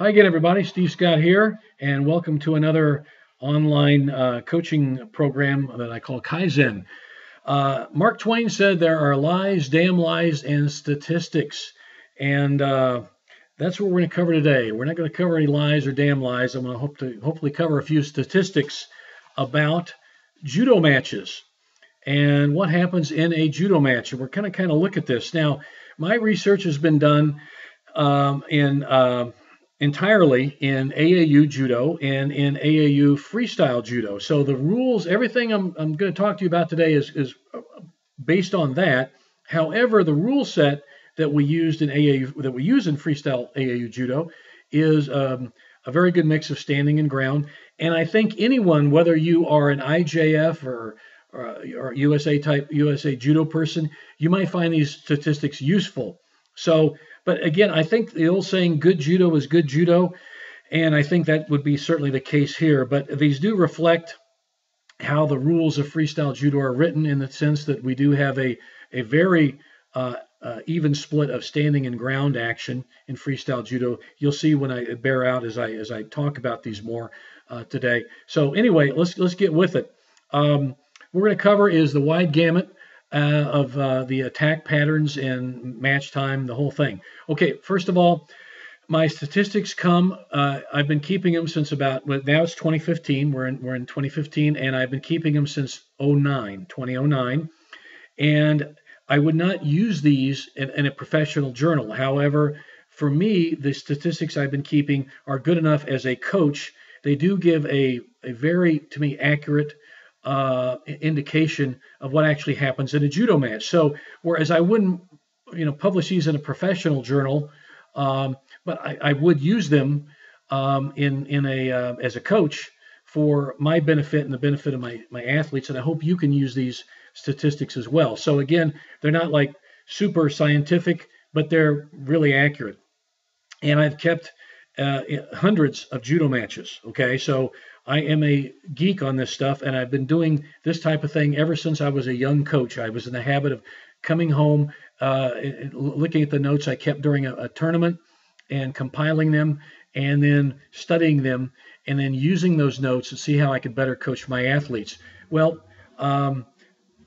Hi again, everybody. Steve Scott here, and welcome to another online uh, coaching program that I call Kaizen. Uh, Mark Twain said there are lies, damn lies, and statistics. And uh, that's what we're going to cover today. We're not going to cover any lies or damn lies. I'm going to hope to hopefully cover a few statistics about judo matches and what happens in a judo match. And we're going to kind of look at this. Now, my research has been done um, in uh, entirely in AAU judo and in AAU freestyle judo. So the rules, everything I'm, I'm going to talk to you about today is, is based on that. However, the rule set that we used in AAU, that we use in freestyle AAU judo, is um, a very good mix of standing and ground. And I think anyone, whether you are an IJF or or, or USA type USA judo person, you might find these statistics useful. So but again, I think the old saying, good judo is good judo. And I think that would be certainly the case here. But these do reflect how the rules of freestyle judo are written in the sense that we do have a, a very uh, uh, even split of standing and ground action in freestyle judo. You'll see when I bear out as I as I talk about these more uh, today. So anyway, let's let's get with it. Um, we're going to cover is the wide gamut uh, of uh, the attack patterns and match time, the whole thing. Okay, first of all, my statistics come. Uh, I've been keeping them since about well, now it's 2015. We're in we're in 2015, and I've been keeping them since 09, 2009, and I would not use these in, in a professional journal. However, for me, the statistics I've been keeping are good enough as a coach. They do give a, a very, to me, accurate uh, indication of what actually happens in a judo match. So whereas I wouldn't, you know, publish these in a professional journal, um, but I, I, would use them um, in in a uh, as a coach for my benefit and the benefit of my my athletes. And I hope you can use these statistics as well. So again, they're not like super scientific, but they're really accurate. And I've kept uh, hundreds of judo matches. Okay, so I am a geek on this stuff, and I've been doing this type of thing ever since I was a young coach. I was in the habit of coming home, uh, looking at the notes I kept during a, a, tournament, and compiling them, and then studying them, and then using those notes to see how I could better coach my athletes. Well, um,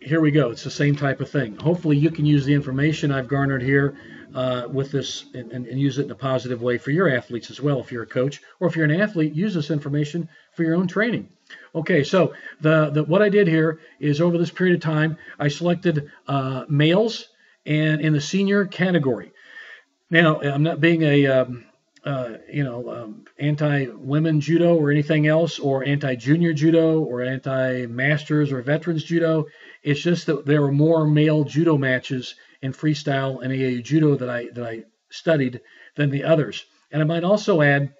here we go. It's the same type of thing. Hopefully, you can use the information I've garnered here uh, with this and, and, and, use it in a positive way for your athletes as well. If you're a coach or if you're an athlete, use this information for your own training. Okay, so the, the what I did here is over this period of time, I selected uh, males and in the senior category. Now, I'm not being a um, uh, you know um, anti-women judo or anything else, or anti-junior judo or anti-masters or veterans judo. It's just that there were more male judo matches in freestyle and AAU judo that I that I studied than the others. And I might also add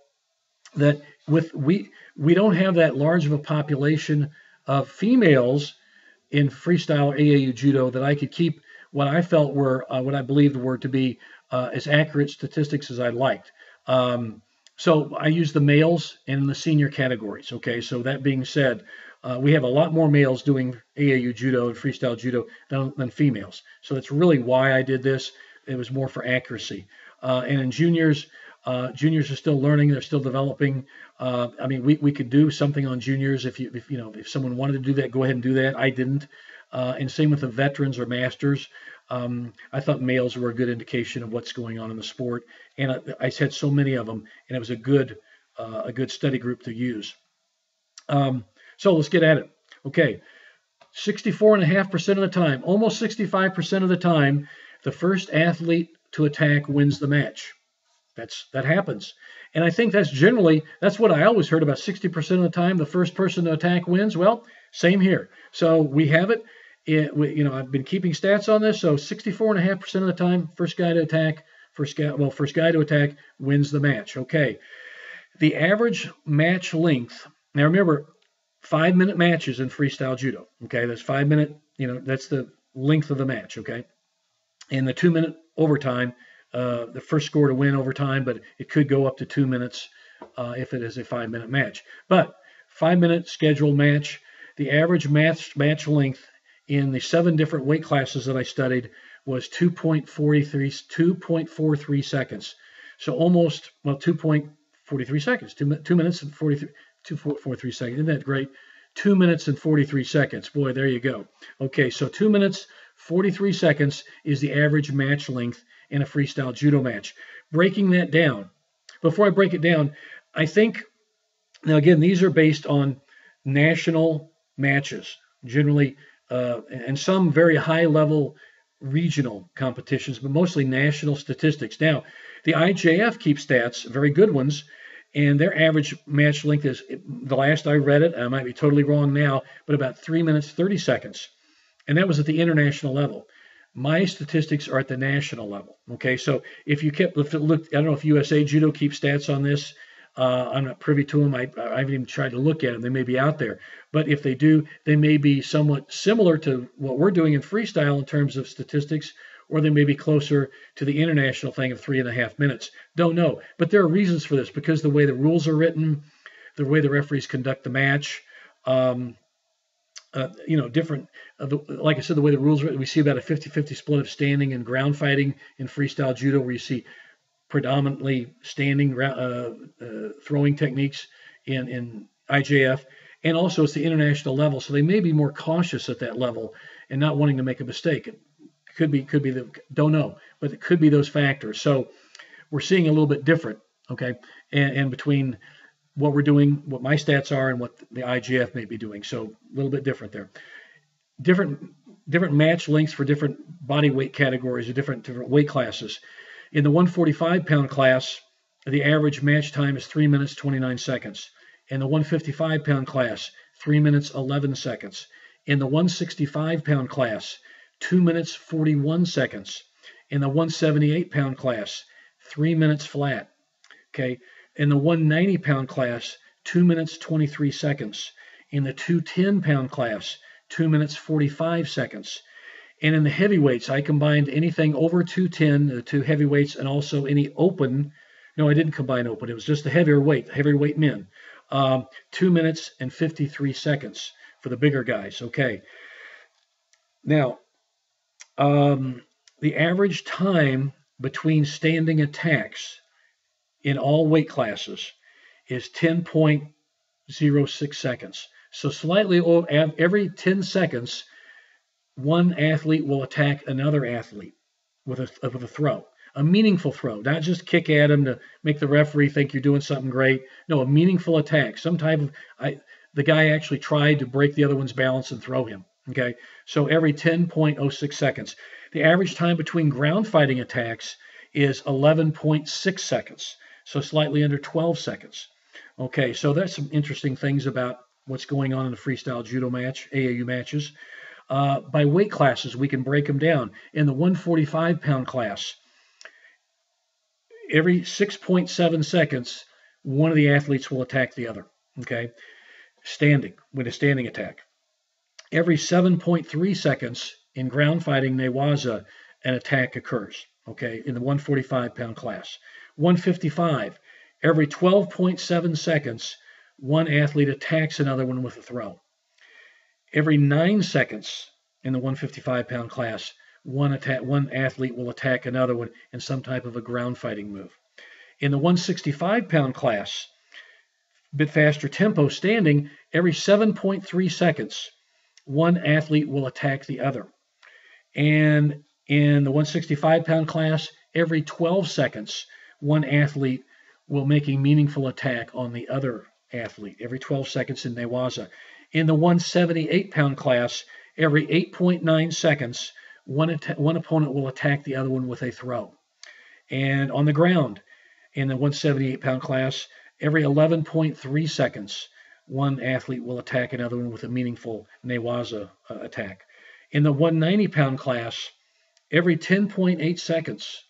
that with we we don't have that large of a population of females in freestyle AAU judo that I could keep what I felt were uh, what I believed were to be uh, as accurate statistics as I liked. Um, so I use the males in the senior categories. Okay, so that being said, uh, we have a lot more males doing AAU judo and freestyle judo than, than females. So that's really why I did this. It was more for accuracy. Uh, and in juniors, uh, juniors are still learning; they're still developing. Uh, I mean, we, we could do something on juniors if you if you know if someone wanted to do that, go ahead and do that. I didn't. Uh, and same with the veterans or masters. Um, I thought males were a good indication of what's going on in the sport, and I, I had so many of them, and it was a good uh, a good study group to use. Um, so let's get at it. Okay, 64.5% of the time, almost 65% of the time, the first athlete to attack wins the match. That's that happens. And I think that's generally that's what I always heard about 60% of the time the first person to attack wins. Well, same here. So we have it. It you know, I've been keeping stats on this. So 64.5% of the time, first guy to attack, first guy well, first guy to attack wins the match. Okay. The average match length. Now remember, five minute matches in freestyle judo. Okay, that's five minute, you know, that's the length of the match. Okay, and the two minute overtime, uh, the first score to win overtime, but it could go up to two minutes uh, if it is a five minute match. But five minute scheduled match, the average match match length in the seven different weight classes that I studied was 2.43 2.43 seconds. So almost well 2.43 seconds. Two, two minutes and 43, two, four, four, three seconds. Isn't that great? Two minutes and 43 seconds. Boy, there you go. Okay, so two minutes, 43 seconds is the average match length in a freestyle judo match. Breaking that down, before I break it down, I think, now again, these are based on national matches, generally, uh, and some very high level regional competitions, but mostly national statistics. Now, the IJF keeps stats, very good ones, and their average match length is the last I read it. I might be totally wrong now, but about three minutes thirty seconds, and that was at the international level. My statistics are at the national level. Okay, so if you kept look, I don't know if USA Judo keeps stats on this. Uh, I'm not privy to them. I, I, haven't even tried to look at them. They may be out there. But if they do, they may be somewhat similar to what we're doing in freestyle in terms of statistics, or they may be closer to the international thing of three and a half minutes. Don't know. But there are reasons for this because the way the rules are written, the way the referees conduct the match, um, uh, you know, different. Uh, the, like I said, the way the rules are written, we see about a 50-50 split of standing and ground fighting in freestyle judo, where you see predominantly standing uh, uh, throwing techniques in, in IJF, and also it's the international level, so they may be more cautious at that level and not wanting to make a mistake. It could be, could be the, don't know, but it could be those factors. So we're seeing a little bit different, okay, and, and between what we're doing, what my stats are, and what the IJF may be doing. So a little bit different there. Different different match lengths for different body weight categories or different different weight classes. In the 145 pound class, the average match time is 3 minutes 29 seconds. In the 155 pound class, 3 minutes 11 seconds. In the 165 pound class, 2 minutes 41 seconds. In the 178 pound class, 3 minutes flat. Okay. In the 190 pound class, 2 minutes 23 seconds. In the 210 pound class, 2 minutes 45 seconds. And in the heavyweights, I combined anything over 210, the two heavyweights, and also any open. No, I didn't combine open. It was just the heavier weight, the heavyweight men. Um, two minutes and 53 seconds for the bigger guys. Okay. Now, um, the average time between standing attacks in all weight classes is 10.06 seconds. So slightly every 10 seconds, one athlete will attack another athlete with a, with a throw, a meaningful throw, not just kick at him to make the referee think you're doing something great. No, a meaningful attack, some type of. I, the guy actually tried to break the other one's balance and throw him. Okay, so every 10.06 seconds. The average time between ground fighting attacks is 11.6 seconds, so slightly under 12 seconds. Okay, so that's some interesting things about what's going on in the freestyle judo match, AAU matches. Uh, by weight classes, we can break them down. In the 145 pound class, every 6.7 seconds, one of the athletes will attack the other. Okay, standing with a standing attack. Every 7.3 seconds in ground fighting newaza, an attack occurs. Okay, in the 145 pound class. 155, every 12.7 seconds, one athlete attacks another one with a throw. Every nine seconds in the 155 pound class, one, attack, one athlete will attack another one in some type of a ground fighting move. In the 165 pound class, bit faster tempo standing, every 7.3 seconds, one athlete will attack the other. And in the 165 pound class, every 12 seconds, one athlete will make a meaningful attack on the other athlete every 12 seconds in Newaza. In the 178 pound class, every 8.9 seconds, one, one opponent will attack the other one with a throw. And on the ground, in the 178 pound class, every 11.3 seconds, one athlete will attack another one with a meaningful Newaza uh, attack. In the 190 pound class, every 10.8 seconds,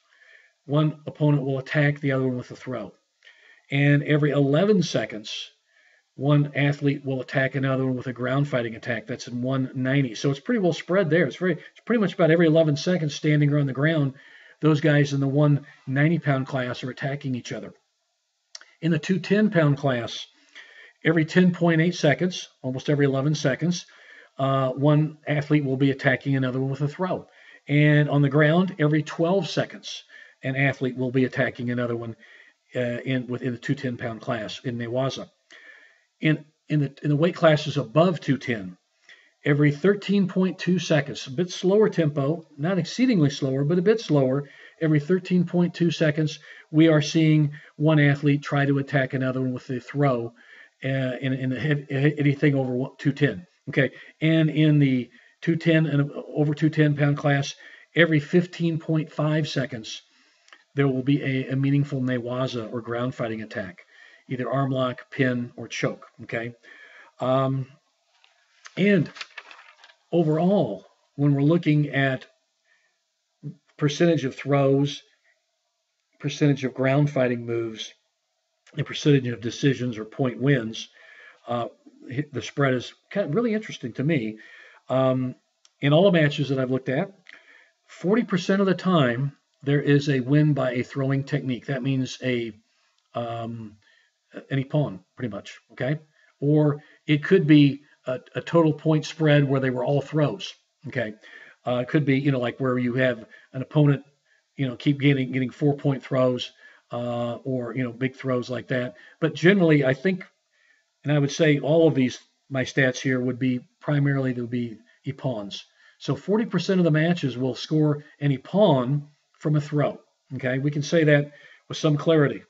one opponent will attack the other one with a throw. And every 11 seconds, one athlete will attack another one with a ground fighting attack. That's in 190. So it's pretty well spread there. It's very, it's pretty much about every 11 seconds standing on the ground. Those guys in the 190 pound class are attacking each other. In the 210 pound class, every 10.8 seconds, almost every 11 seconds, uh, one athlete will be attacking another one with a throw. And on the ground, every 12 seconds, an athlete will be attacking another one uh, in within the 210 pound class in Newaza. In in the in the weight classes above 210, every 13.2 seconds, a bit slower tempo, not exceedingly slower, but a bit slower. Every 13.2 seconds, we are seeing one athlete try to attack another one with a throw uh, in, in the, anything over 210. Okay, and in the 210 and over 210 pound class, every 15.5 seconds, there will be a, a meaningful newaza or ground fighting attack, either arm lock, pin, or choke. Okay, um, and overall, when we're looking at percentage of throws, percentage of ground fighting moves, and percentage of decisions or point wins, uh, the spread is kind of really interesting to me. Um, in all the matches that I've looked at, 40% of the time there is a win by a throwing technique. That means a um, ippon, pretty much. Okay, or it could be a, a, total point spread where they were all throws. Okay, uh, it could be you know like where you have an opponent you know keep getting getting four point throws uh, or you know big throws like that. But generally, I think, and I would say all of these my stats here would be primarily to be pawns. So 40% of the matches will score ippon from a throw. Okay, we can say that with some clarity.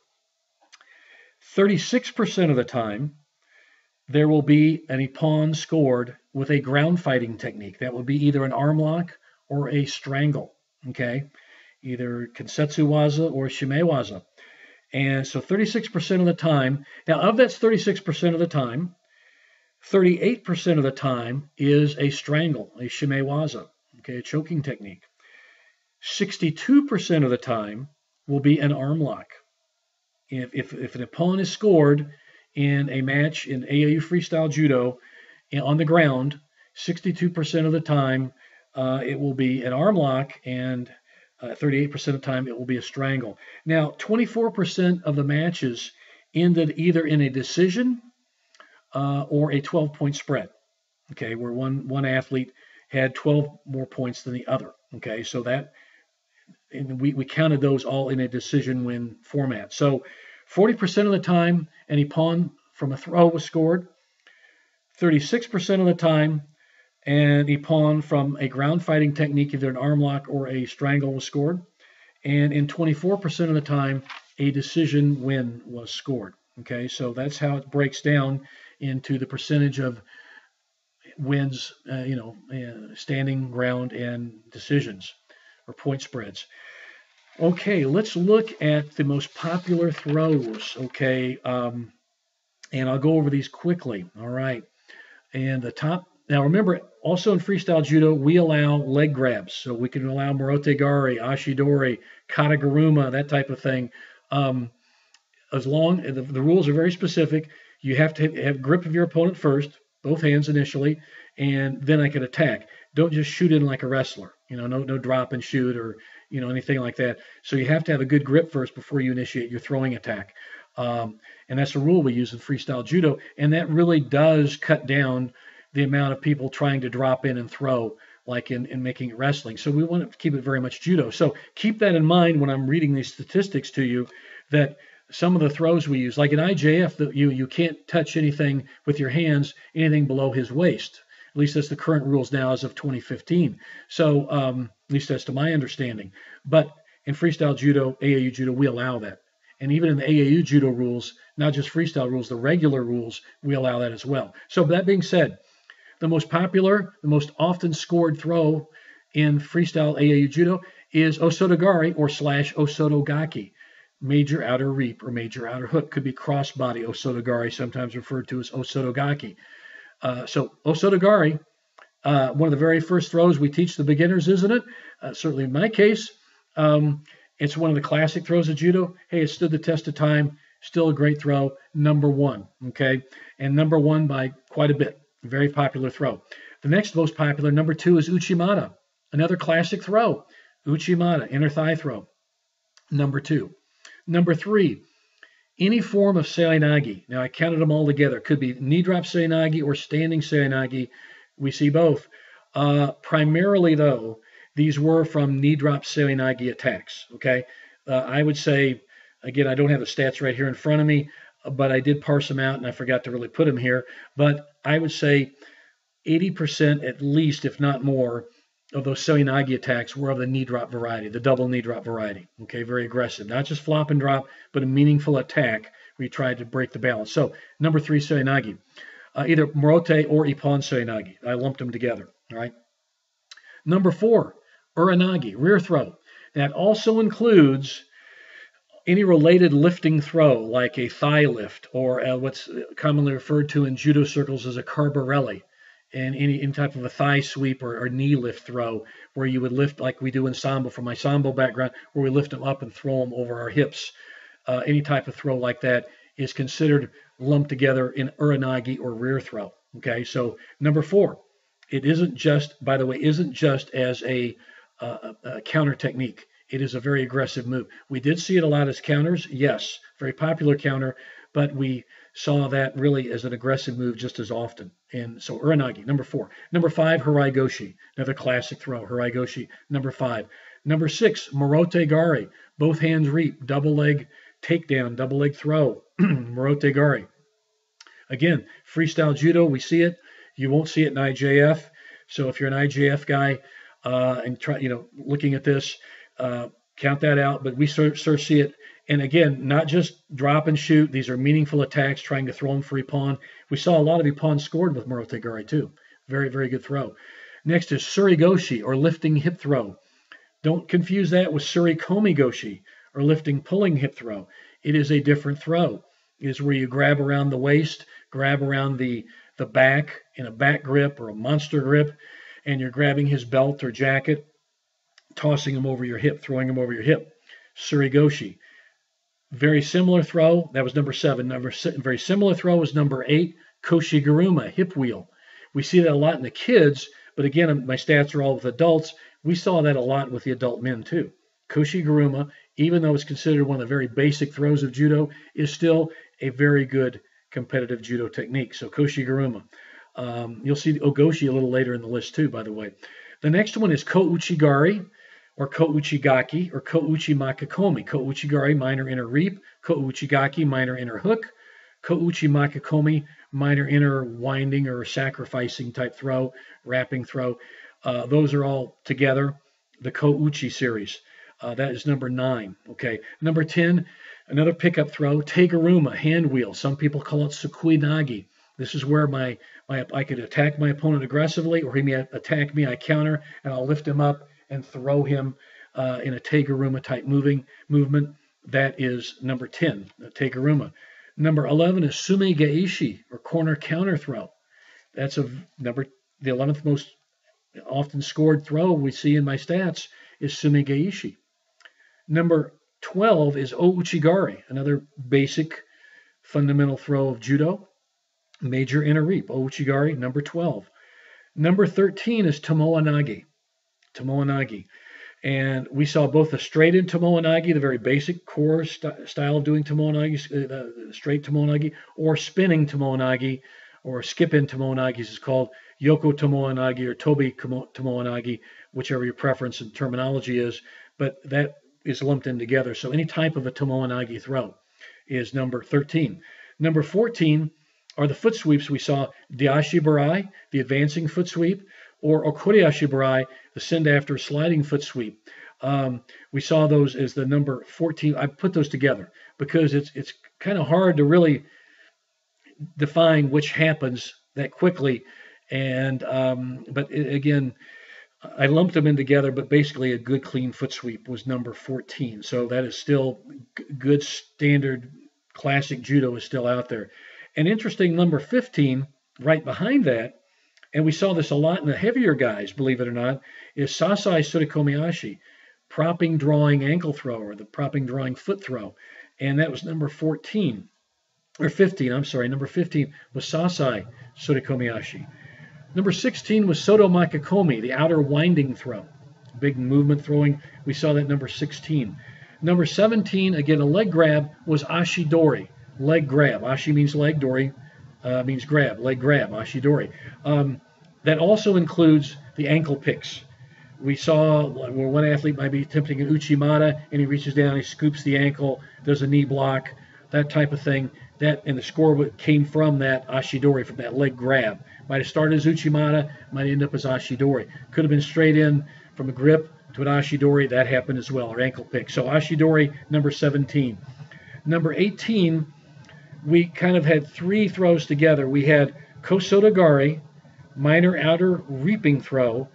36% of the time, there will be ippon scored with a ground fighting technique. That will be either an arm lock or a strangle. Okay, either Kansetsu Waza or Shime Waza. And so 36% of the time, now of that 36% of the time, 38% of the time is a strangle, a Shime Waza, okay, a choking technique. 62% of the time will be an arm lock. If, if, if an opponent is scored in a match in AAU freestyle judo on the ground, 62% of the time uh, it will be an arm lock, and uh, 38% of the time it will be a strangle. Now, 24% of the matches ended either in a decision uh, or a 12 point spread, okay, where one, one athlete had 12 more points than the other. Okay, so that and we, we counted those all in a decision win format. So 40% of the time, ippon from a throw was scored. 36% of the time, an ippon from a ground fighting technique, either an arm lock or a strangle, was scored. And in 24% of the time, a decision win was scored. Okay, so that's how it breaks down into the percentage of wins, uh, you know, uh, standing ground and decisions or point spreads. Okay, let's look at the most popular throws. Okay, um, and I'll go over these quickly. All right, and the top. Now remember, also in freestyle judo, we allow leg grabs, so we can allow morote gari, ashidori, kataguruma, that type of thing. Um, as long the, the rules are very specific. You have to have grip of your opponent first, both hands initially, and then I can attack. Don't just shoot in like a wrestler. You know, no no drop and shoot or you know anything like that. So you have to have a good grip first before you initiate your throwing attack. Um, and that's a rule we use in freestyle judo, and that really does cut down the amount of people trying to drop in and throw like in, in making wrestling. So we want to keep it very much judo. So keep that in mind when I'm reading these statistics to you that some of the throws we use, like in IJF, that you you can't touch anything with your hands, anything below his waist. At least that's the current rules now as of 2015. So, um, at least that's to my understanding. But in freestyle judo, AAU judo, we allow that. And even in the AAU judo rules, not just freestyle rules, the regular rules, we allow that as well. So, that being said, the most popular, the most often scored throw in freestyle AAU judo is osotogari or slash osotogake. Major outer reap or major outer hook could be crossbody osotogari, sometimes referred to as osotogake. Uh, so Osotogari, uh, one of the very first throws we teach the beginners, isn't it? Uh, certainly in my case, um, it's one of the classic throws of judo. Hey, it stood the test of time. Still a great throw. Number one, okay, and number one by quite a bit. Very popular throw. The next most popular, number two, is Uchimata, another classic throw. Uchimata, inner thigh throw. Number two. Number three, any form of seoinage. Now I counted them all together. Could be knee drop seoinage or standing seoinage. We see both. Uh, primarily though, these were from knee drop seoinage attacks. Okay, uh, I would say Again, I don't have the stats right here in front of me, but I did parse them out and I forgot to really put them here. But I would say 80% at least, if not more, of those Seoi attacks were of the knee drop variety, the double knee drop variety. Okay, very aggressive. Not just flop and drop, but a meaningful attack you tried to break the balance. So, number three, Seoi Nage. Uh, either Morote or Ippon Seoi Nage. I lumped them together. All right. Number four, Uranage, rear throw. That also includes any related lifting throw, like a thigh lift or uh, what's commonly referred to in judo circles as a Kharberelli and any, any type of a thigh sweep or, or, knee lift throw where you would lift like we do in sambo from my sambo background where we lift them up and throw them over our hips uh, any type of throw like that is considered lumped together in uranage or rear throw okay so number four it isn't just by the way isn't just as a, a counter technique it is a very aggressive move we did see it a lot as counters yes very popular counter but we saw that really as an aggressive move just as often. And so Uranage, number four. Number five, Harai Goshi, another classic throw. Harai Goshi, number five. Number six, Morote Gari, both hands reap, double leg takedown, double leg throw. Morote Gari. Again, freestyle judo, we see it. You won't see it in IJF. So if you're an IJF guy uh, and try, you know, looking at this, uh, count that out. But we sort of see it and again, not just drop and shoot. These are meaningful attacks, trying to throw them for Ippon. We saw a lot of Ippon scored with Morote Gari too. Very, very good throw. Next is Tsurigoshi or lifting hip throw. Don't confuse that with Tsurikomi Goshi or lifting pulling hip throw. It is a different throw. It is where you grab around the waist, grab around the, the back in a back grip or a monster grip, and you're grabbing his belt or jacket, tossing him over your hip, throwing him over your hip. Tsurigoshi. Very similar throw. That was number seven. Number very similar throw was number eight. Koshiguruma hip wheel. We see that a lot in the kids, but again, my stats are all with adults. We saw that a lot with the adult men too. Koshiguruma, even though it's considered one of the very basic throws of judo, is still a very good competitive judo technique. So Koshiguruma. Um, you'll see the Ogoshi a little later in the list too, by the way. The next one is Ko Uchigari or Kouchigake or Kouchi Makikomi. Kouchigari, minor inner reap. Kouchigake, minor inner hook. Kouchi Makikomi, minor inner winding or sacrificing type throw, wrapping throw. Uh, those are all together. The Kouchi series. Uh, that is number nine. Okay. Number 10, another pickup throw, Teguruma, hand wheel. Some people call it Sukui Nage. This is where my, my I could attack my opponent aggressively, or he may attack me. I counter, and I'll lift him up and throw him uh, in a Teguruma type moving movement. That is number 10, Teguruma. Number 11 is Sumi Gaeshi or corner counter throw. That's a number the 11th most often scored throw we see in my stats is Sumi Gaeshi. Number 12 is Ouchigari, another basic fundamental throw of judo. Major inner reap, Ouchigari, number 12. Number 13 is Tomoe Nage. Tomoe-nage. And we saw both the straight in Tomoe-nage, the very basic core st- style of doing Tomoe-nage, uh, straight Tomoe-nage, or spinning Tomoe-nage, or skip in Tomoe-nage is called Yoko Tomoe-nage or Tobi Tomoe-nage, whichever your preference and terminology is. But that is lumped in together. So any type of a Tomoe-nage throw is number 13. Number 14 are the foot sweeps we saw Deashi Barai, the advancing foot sweep, or Okuriashi Barai, the send after sliding foot sweep. Um, we saw those as the number 14. I put those together because it's it's kind of hard to really define which happens that quickly. And um, but it, again, I lumped them in together. But basically, a good clean foot sweep was number 14. So that is still good standard classic judo is still out there. An interesting number 15 right behind that and we saw this a lot in the heavier guys, believe it or not, is Sasae Tsurikomi Ashi, propping drawing ankle throw or the propping drawing foot throw. And that was number 14, or 15, I'm sorry, number 15 was Sasai Surikomiashi. Number 16 was Soto Makikomi, the outer winding throw. Big movement throwing. We saw that number 16. Number 17, again, a leg grab, was Ashidori, leg grab. Ashi means leg, Dori uh, means grab, leg grab, ashidori. Um, that also includes the ankle picks. we saw where one athlete might be attempting an uchimata and he reaches down, he scoops the ankle, does a knee block, that type of thing. That and the score came from that ashidori, from that leg grab. Might have started as uchimata, might end up as ashidori. Could have been straight in from a grip to an ashidori. That happened as well, or ankle pick. So ashidori number 17. Number 18, we kind of had three throws together. We had kosotogari, minor outer reaping throw,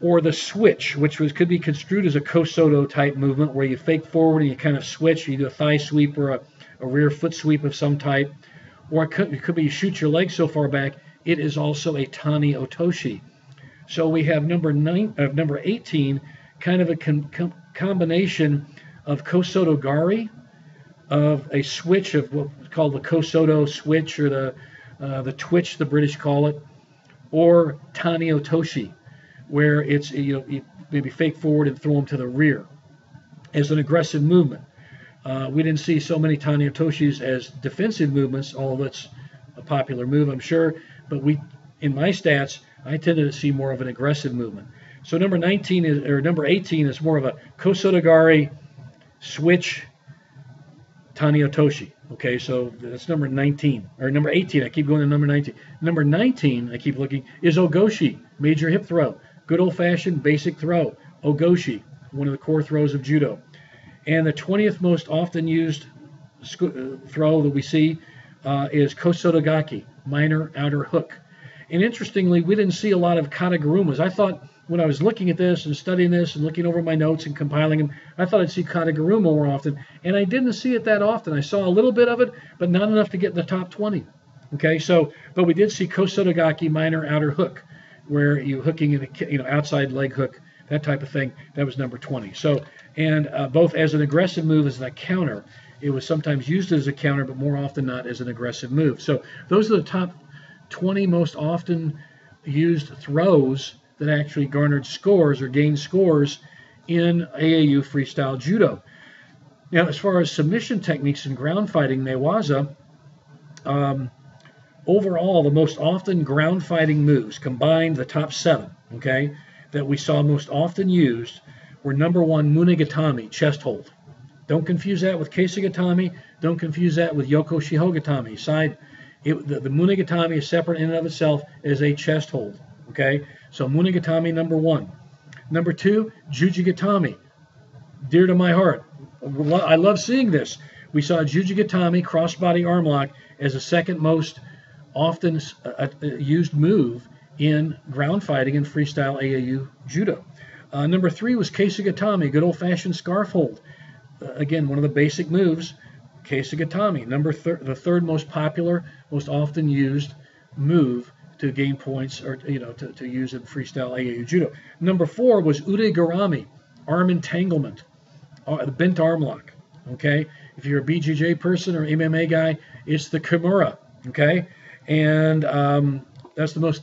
or the switch, which was could be construed as a kosoto type movement where you fake forward and you kind of switch. You do a thigh sweep or a, a rear foot sweep of some type, or it could, it could be you shoot your leg so far back. It is also a tani otoshi. So we have number nine, uh, number 18, kind of a con, com, combination of Kosoto Gari, of a switch of what's called the kosoto switch or the uh, the twitch, the British call it, or tani otoshi where it's you know you maybe fake forward and throw them to the rear as an aggressive movement. Uh, we didn't see so many Tani Otoshis as defensive movements, although it's a popular move, I'm sure. But we, in my stats, I tended to see more of an aggressive movement. So number 19 is, or number 18 is more of a Kosotogari switch Tani Otoshi. Okay, so that's number 19 or number 18. I keep going to number 19. Number 19, I keep looking, is Ogoshi, major hip throw. Good old fashioned basic throw, ogoshi, one of the core throws of judo. And the 20th most often used uh, throw that we see uh, is kosotogake, minor outer hook. And interestingly, we didn't see a lot of katagurumas. I thought when I was looking at this and studying this and looking over my notes and compiling them, I thought I'd see kataguruma more often. And I didn't see it that often. I saw a little bit of it, but not enough to get in the top 20. Okay, so, but we did see kosotogake, minor outer hook where you hooking in a you know outside leg hook, that type of thing. That was number 20. So and uh, both as an aggressive move as a counter, it was sometimes used as a counter, but more often not as an aggressive move. So those are the top 20 most often used throws that actually garnered scores or gained scores in AAU freestyle judo. Now, as far as submission techniques in ground fighting, Newaza, um, overall, the most often ground fighting moves, combined the top seven, okay, that we saw most often used were number one, Munegatami, chest hold. Don't confuse that with Kesagatami. Don't confuse that with Yoko Shihogatami. Side, it, the, the Munegatami is separate in and of itself as a chest hold. Okay, so Munegatami number one. Number two, Jujigatami, dear to my heart. I love seeing this. We saw Jujigatami crossbody arm lock as the second most often uh, uh, used move in ground fighting and freestyle AAU judo. Uh, number three was Kesagatami, good old fashioned scarf hold. Uh, again, one of the basic moves, Kesagatami. Number thir- the third most popular, most often used move to gain points or you know to, to use in freestyle AAU judo. Number four was Ude Garami, arm entanglement, uh, the bent arm lock. Okay, if you're a BJJ person or MMA guy, it's the Kimura. Okay, and um, that's the most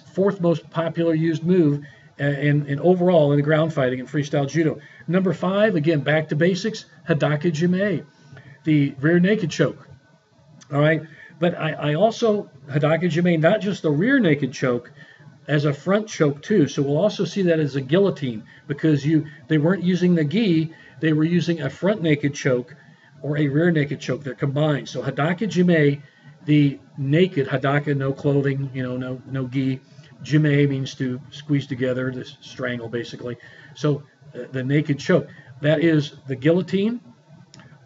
fourth most popular used move uh, in, in overall in the ground fighting and freestyle judo. Number five, again, back to basics, Hadaka Jime, the rear naked choke. All right, but I, I also Hadaka Jime, not just the rear naked choke, as a front choke too. So we'll also see that as a guillotine because you they weren't using the gi, they were using a front naked choke or a rear naked choke. They're combined. So Hadaka Jime the naked hadaka, no clothing, you know, no no gi. Jime means to squeeze together, to strangle, basically. So uh, the naked choke. That is the guillotine,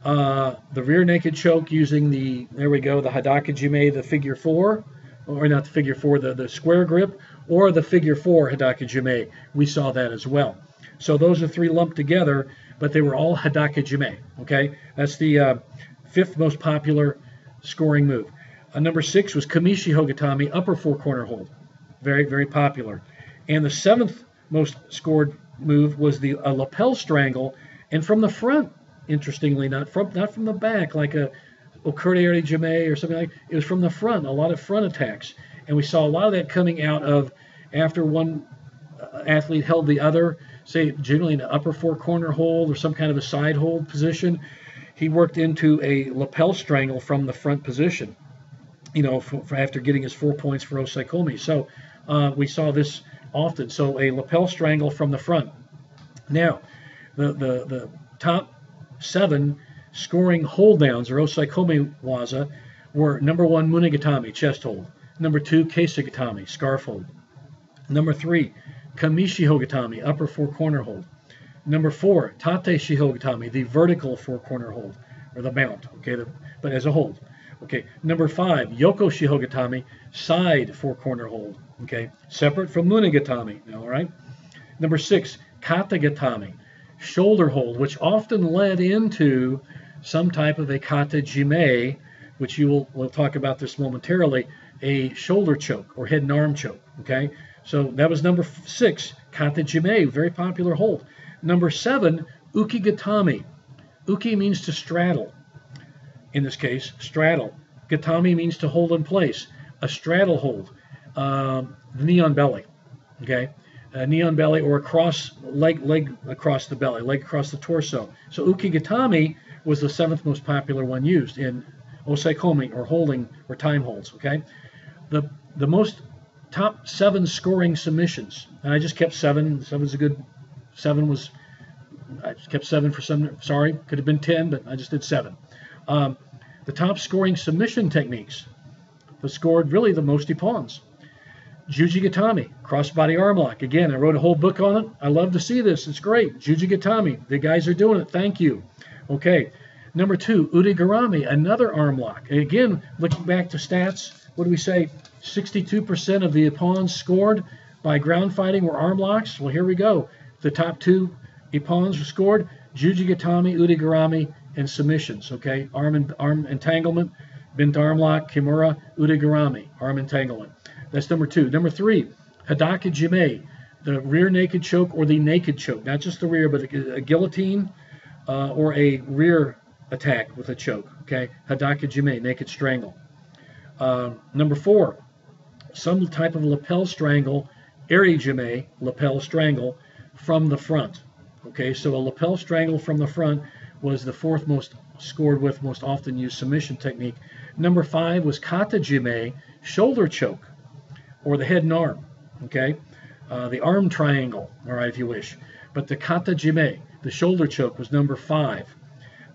uh, the rear naked choke using the there we go, the hadaka jime, the figure four, or not the figure four, the, the square grip, or the figure four hadaka jime. We saw that as well. So those are three lumped together, but they were all hadaka jime. Okay, that's the uh, fifth most popular scoring move. Uh, number six was Kami Shihogatami, upper four corner hold. Very, very popular. And the seventh most scored move was the a lapel strangle, and from the front, interestingly, not from not from the back like a Okurde Jame or something like it was from the front, a lot of front attacks. And we saw a lot of that coming out of after one uh, athlete held the other, say generally an upper four corner hold or some kind of a side hold position. He worked into a lapel strangle from the front position you know, for, for after getting his four points for Osaekomi. So uh, we saw this often. So a lapel strangle from the front. Now, the, the, the top seven scoring hold downs or osaekomi waza were number one, munegatami, chest hold. Number two, kesagatami, scarf hold. Number three, kami shihogatami, upper four corner hold. Number four, tate shihogatami, the vertical four corner hold or the mount, okay, the, but as a hold. Okay, number five, yoko shihogatami, side four corner hold, okay, separate from munegatami, all right. Number six, katagatami, shoulder hold, which often led into some type of a kata jime, which you will we'll talk about this momentarily, a shoulder choke or head and arm choke. Okay, so that was number six, kata jime, very popular hold. Number seven, ukigatami. Uki means to straddle. In this case, straddle. Gatami means to hold in place. A straddle hold. Um, the knee on belly. Okay, a knee on belly or across leg leg across the belly, leg across the torso. So ukigatami was the seventh most popular one used in osaekomi or holding or time holds. Okay, the the most top seven scoring submissions, and I just kept seven. Seven's a good. Seven was I kept seven for some. Sorry, could have been ten, but I just did seven. Um, the top scoring submission techniques that scored really the most ippons. Jujigatami, crossbody arm lock. Again, I wrote a whole book on it. I love to see this. It's great. Jujigatami. The guys are doing it. Thank you. Okay. Number two, Udegarami, another arm lock. again, looking back to stats, what do we say? 62% of the ippons scored by ground fighting were arm locks. Well, here we go. The top two ippons were scored Jujigatami, Udegarami, and submissions. Okay, arm and arm entanglement, bent arm lock, kimura, Udegarami, arm entanglement. That's number two. Number three, Hadaka Jime, the rear naked choke or the naked choke, not just the rear, but a, a guillotine uh, or a rear attack with a choke. Okay, Hadaka Jime, naked strangle. Uh, number four, some type of lapel strangle, Eri Jime, lapel strangle from the front. Okay, so a lapel strangle from the front was the fourth most scored with, most often used submission technique. Number five was kata jime, shoulder choke or the head and arm, okay? Uh, the arm triangle, all right, if you wish. But the kata jime, the shoulder choke, was number five.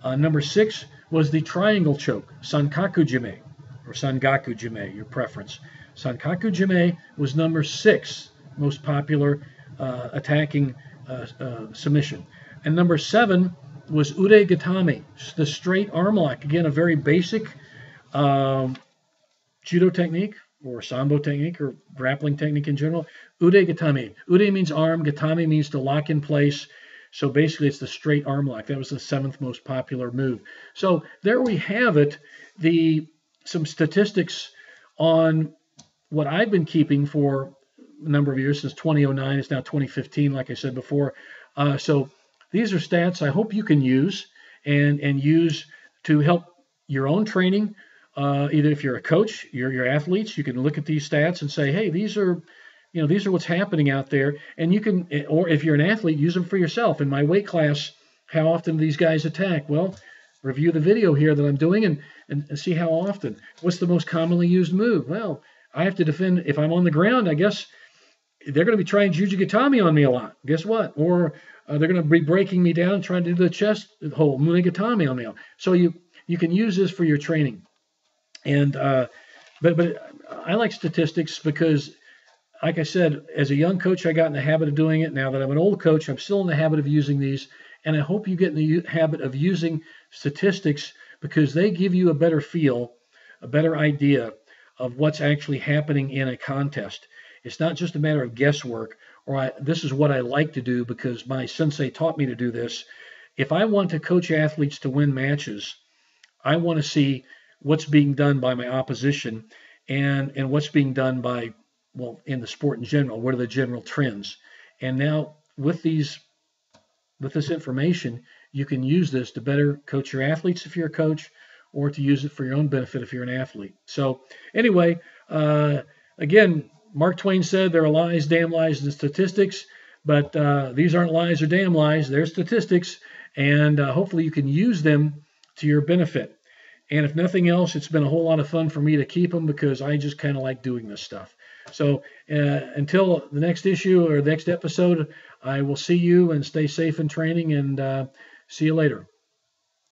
Uh, number six was the triangle choke, sankaku jime, or sangaku jime, your preference. Sankaku jime was number six most popular uh, attacking uh, uh, submission. And number seven was ude gatami, the straight arm lock. Again, a very basic um, judo technique, or sambo technique or grappling technique in general. Ude gatami. Ude means arm, gatami means to lock in place. So basically, it's the straight arm lock. That was the seventh most popular move. So there we have it. The some statistics on what I've been keeping for a number of years since 2009. It's now 2015, like I said before. Uh, so these are stats I hope you can use and and use to help your own training uh, either if you're a coach, you're your athletes, you can look at these stats and say, hey, these are, you know, these are what's happening out there, and you can, or if you're an athlete, use them for yourself. In my weight class, how often these guys attack? Well, review the video here that I'm doing and, and, and see how often. What's the most commonly used move? Well, I have to defend if I'm on the ground. I guess they're going to be trying Jujigatami on me a lot. Guess what? Or uh, they're going to be breaking me down trying to do the chest hold, Munegatami on me. So you you can use this for your training. And uh, but but I like statistics because, like I said, as a young coach, I got in the habit of doing it. Now that I'm an old coach, I'm still in the habit of using these, and I hope you get in the habit of using statistics because they give you a better feel, a better idea of what's actually happening in a contest. It's not just a matter of guesswork or I, this is what I like to do because my sensei taught me to do this. If I want to coach athletes to win matches, I want to see what's being done by my opposition and and what's being done by well in the sport in general. What are the general trends? And now with these with this information you can use this to better coach your athletes if you're a coach or to use it for your own benefit if you're an athlete. So anyway uh, again mark twain said there are lies damn lies and statistics but uh, these aren't lies or damn lies they're statistics and uh, hopefully you can use them to your benefit and if nothing else, it's been a whole lot of fun for me to keep them because I just kind of like doing this stuff. So uh, until the next issue or the next episode, I will see you and stay safe in training and uh, see you later.